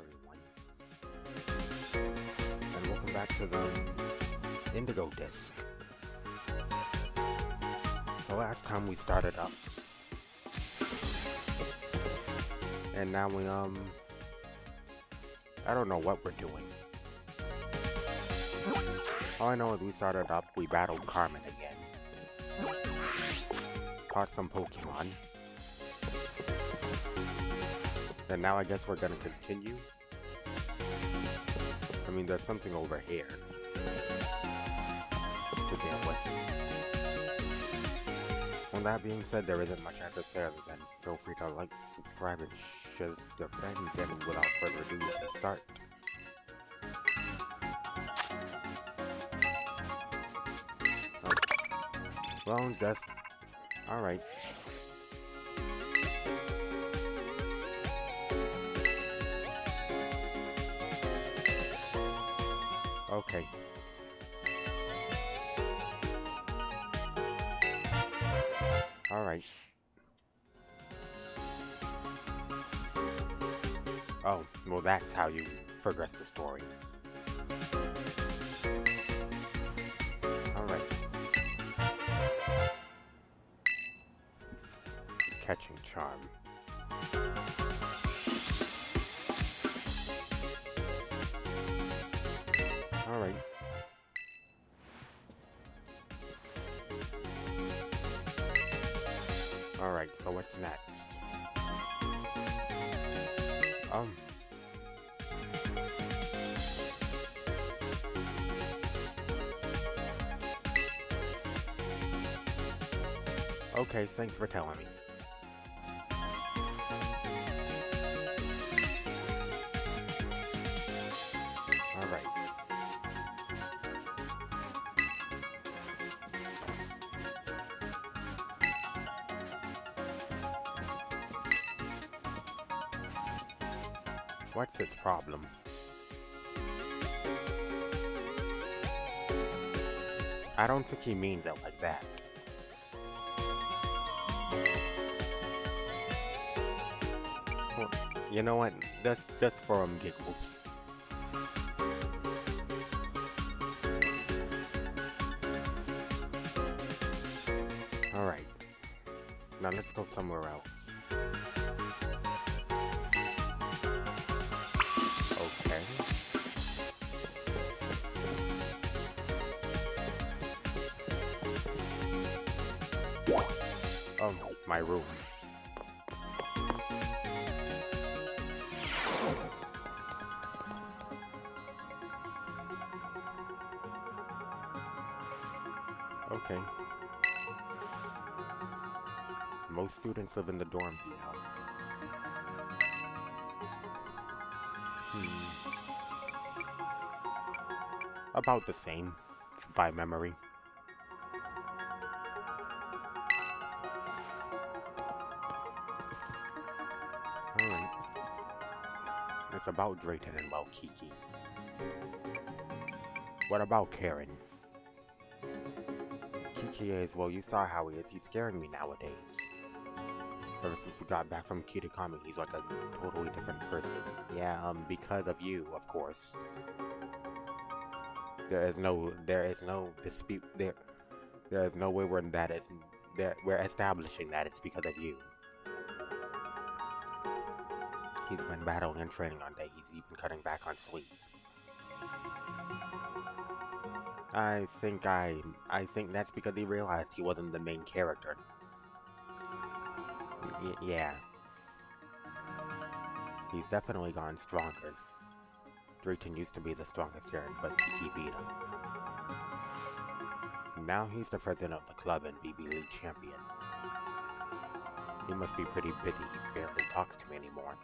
everyone. And welcome back to the Indigo Disk. So last time we started up. And now we, um... I don't know what we're doing. All I know is we started up, we battled Carmen again. Caught some Pokemon. And now I guess we're gonna continue. I mean, there's something over here to deal with. That being said, there isn't much I could say other than feel free to like, subscribe, and share your friends. And without further ado, let's start. Oh. Well, just... Alright. Okay. Alright. Oh, well that's how you progress the story. Alright. Catching charm. Alright, so what's next? Um. Okay, thanks for telling me. What's his problem? I don't think he means it like that. You know what? That's just for um giggles. Alright. Now let's go somewhere else. Room. Okay. Most students live in the dorms, you know. Hmm. About the same, by memory. It's about Drayton and Waukiki. What about Karen? Kiki is, well, you saw how he is. He's scaring me nowadays. Ever since we got back from Kitakami, he's like a totally different person. Yeah, um, because of you, of course. There is no, there is no dispute, there, there is no way we're that is, there, we're establishing that it's because of you. He's been battling and training on day, he's even cutting back on sleep. I think I, I think that's because he realized he wasn't the main character. Y yeah. He's definitely gone stronger. Drayton used to be the strongest here, but he beat him. Now he's the president of the club and BB League champion. He must be pretty busy, he barely talks to me anymore.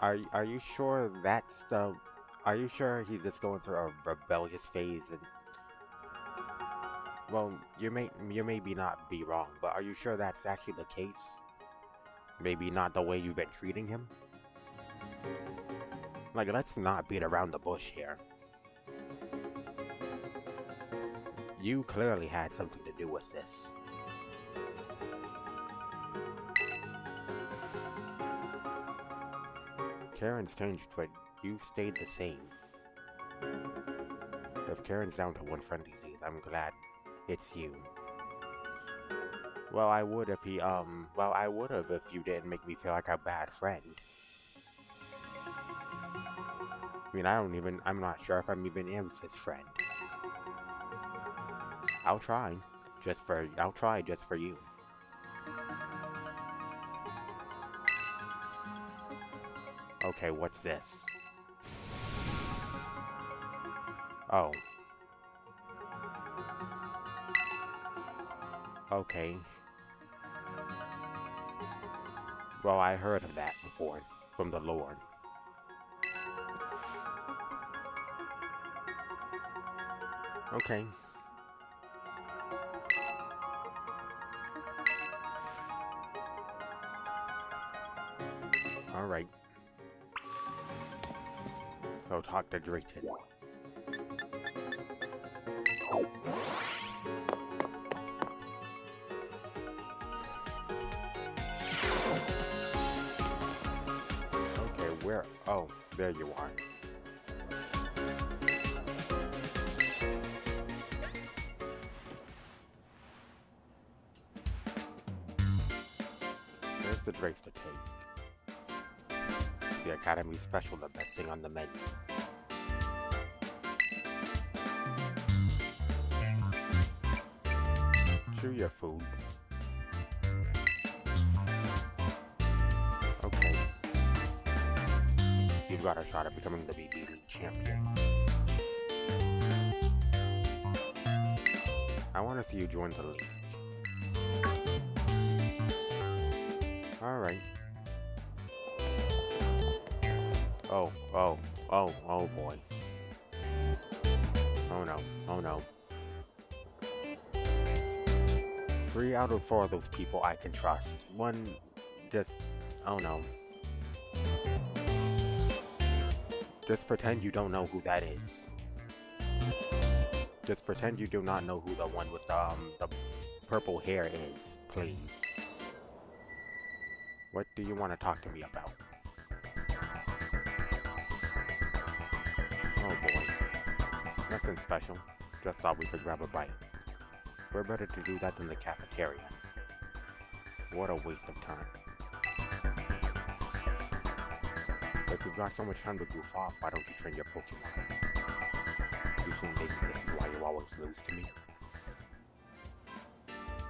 Are, are you sure that's the... Are you sure he's just going through a rebellious phase and well, you may you maybe not be wrong, but are you sure that's actually the case? Maybe not the way you've been treating him? Like, let's not beat around the bush here. You clearly had something to do with this. Karen's changed, but you've stayed the same. If Karen's down to one friend these days, I'm glad it's you. Well, I would if he, um, well, I would have if you didn't make me feel like a bad friend. I mean, I don't even, I'm not sure if I'm even Amos's friend. I'll try. Just for, I'll try just for you. Okay, what's this? Oh. Okay. Well, I heard of that before, from the Lord. Okay. So talk to Drayton. Okay, where? Oh, there you are. There's the drinks to take. The Academy Special, the best thing on the menu. Chew your food. Okay. You've got a shot at becoming the BB League champion. I want to see you join the league. Alright. Oh, oh, oh, oh boy. Oh no, oh no. Three out of four of those people I can trust. One just, oh no. Just pretend you don't know who that is. Just pretend you do not know who the one with the, um, the purple hair is, please. What do you want to talk to me about? Nothing special. Just thought we could grab a bite. We're better to do that than the cafeteria. What a waste of time. If you've got so much time to goof off, why don't you train your Pokemon? You think maybe this is why you always lose to me?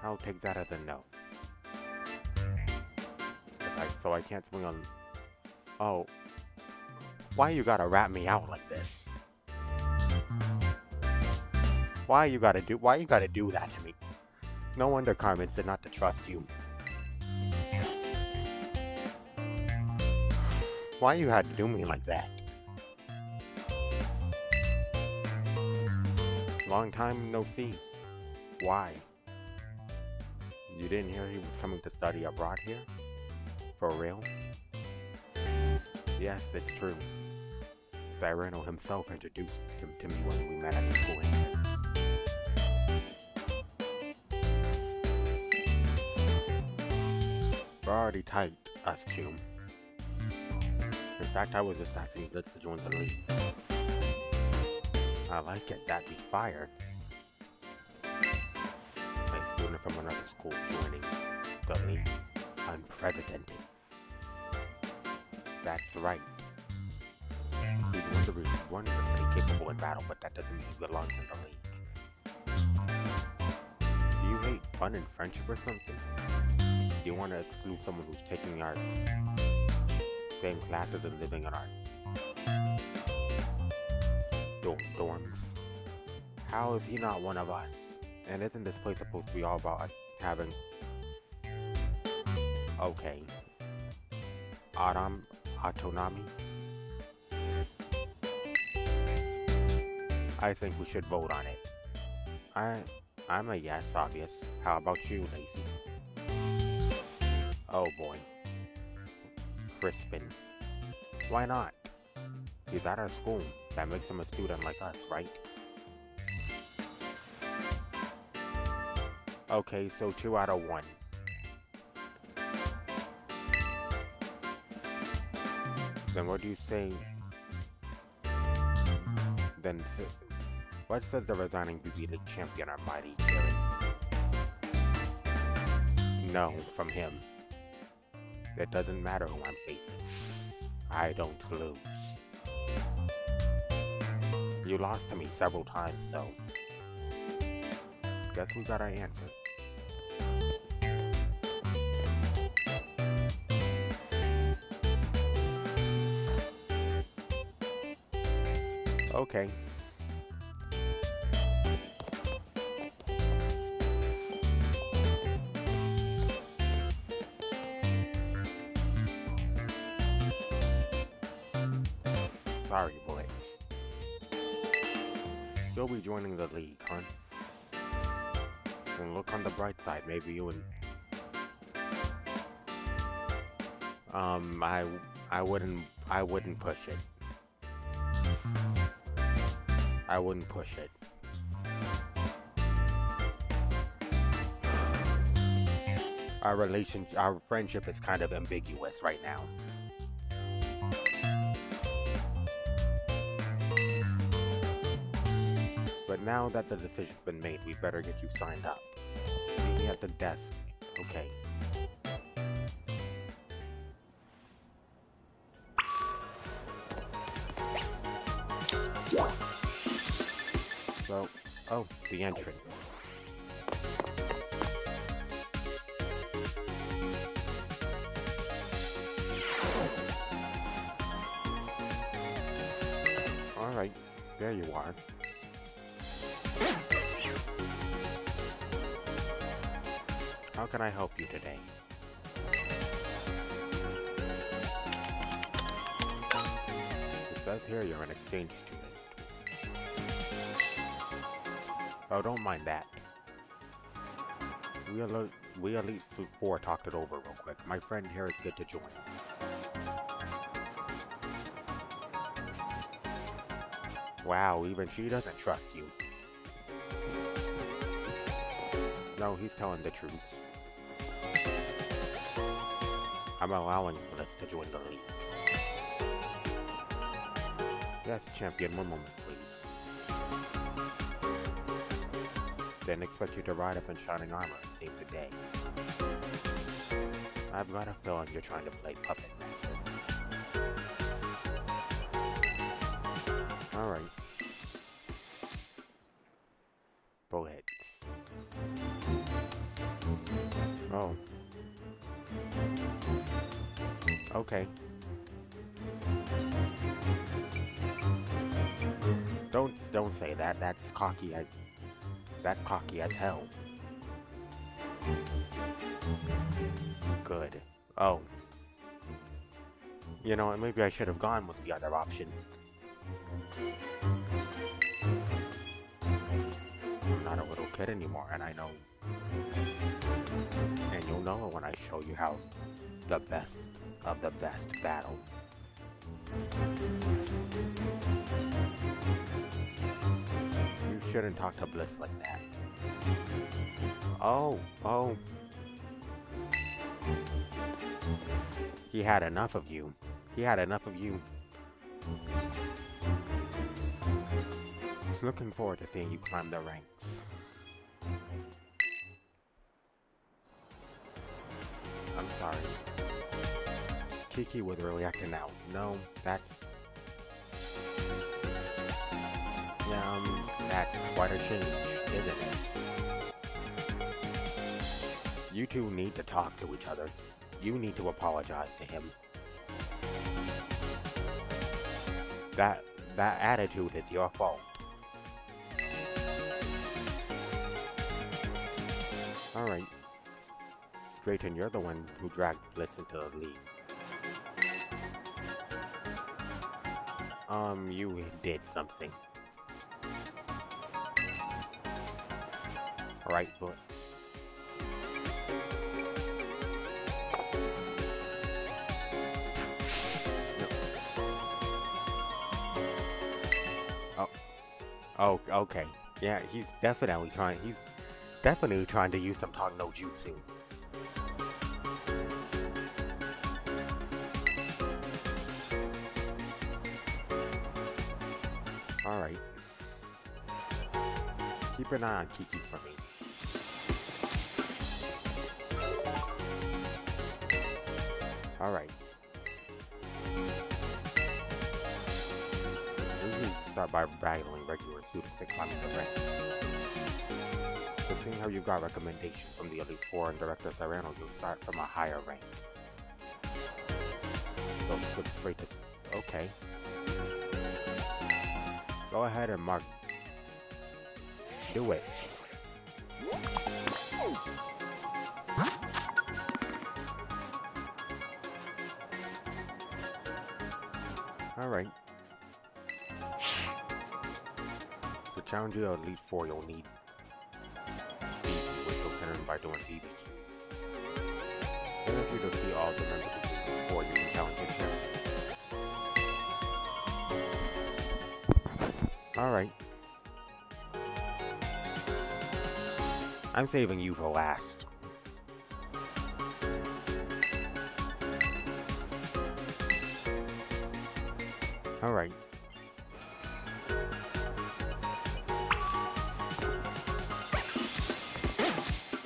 I'll take that as a no. I, so I can't swing on... Oh. Why you gotta rat me out like this? Why you gotta do- why you gotta do that to me? No wonder Carmen said not to trust you. Why you had to do me like that? Long time no see. Why? You didn't hear he was coming to study abroad here? For real? Yes, it's true. Cyrano himself introduced him to me when we met at the school already tight, us two. In fact, I was just asking Blitz to join the league. I like it, that'd be fire. A student from another school joining the league. Unprecedented. That's right. He's wonderfully, wonderfully capable in battle, but that doesn't mean he belongs in the league. Do you hate fun and friendship or something? You want to exclude someone who's taking our same classes and living in dorm dorms? How is he not one of us? And isn't this place supposed to be all about having... Okay. Autumn autonomy? I think we should vote on it. I, I'm a yes, obvious. How about you, Lacey? Oh boy. Crispin. Why not? He's at our school. That makes him a student like us, right? Okay, so two out of one. Then what do you say? Then what says the resigning BB League champion mighty Kieran? No, from him. It doesn't matter who I'm facing. I don't lose. You lost to me several times, though. Guess we got our answer. Okay. Be joining the league, huh? And look on the bright side, maybe you and... Um, I, I wouldn't, I wouldn't push it. I wouldn't push it. Our relation, our friendship is kind of ambiguous right now. But now that the decision's been made, we better get you signed up. Meet me at the desk. Okay. So, oh, the entrance. Alright, there you are. How can I help you today? It says here you're an exchange student. Oh, don't mind that. We, Elite, we Elite 4 talked it over real quick. My friend here is good to join. Wow, even she doesn't trust you. No, he's telling the truth. I'm allowing Blitz to join the league. Yes, champion, one moment, please. Didn't expect you to ride up in shining armor and save the day. I've got a feeling you're trying to play puppet Don't say that. That's cocky as that's cocky as hell. Good. Oh. You know, maybe I should have gone with the other option. I'm not a little kid anymore, and I know. And you'll know when I show you how the best of the best battle. Shouldn't talk to Blitz like that. Oh, oh. He had enough of you. He had enough of you. Looking forward to seeing you climb the ranks. I'm sorry. Kiki was really acting out. No, that's... Yeah, um, quite a change, isn't it? You two need to talk to each other. You need to apologize to him. That, that attitude is your fault. Alright. Drayton, you're the one who dragged Blitz into the league. Um, you did something. Right, but... No. Oh. Oh, okay. Yeah, he's definitely trying, he's definitely trying to use some Talk no Jutsu. Alright. Keep an eye on Kiki for me. Alright. Usually start by battling regular students and climbing the ranks. So seeing how you got recommendations from the Elite Four and Director Cyrano, you'll start from a higher rank. Don't skip straight to... Okay. Go ahead and mark... Do it. Alright. To challenge you Elite Four, you'll need by doing if you all the members of Elite Four, you can challenge. Alright. I'm saving you for last. Alright.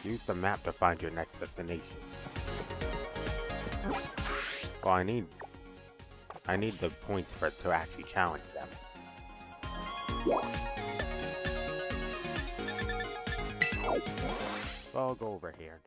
Use the map to find your next destination. Well, I need... I need the points for to actually challenge them. So I'll go over here.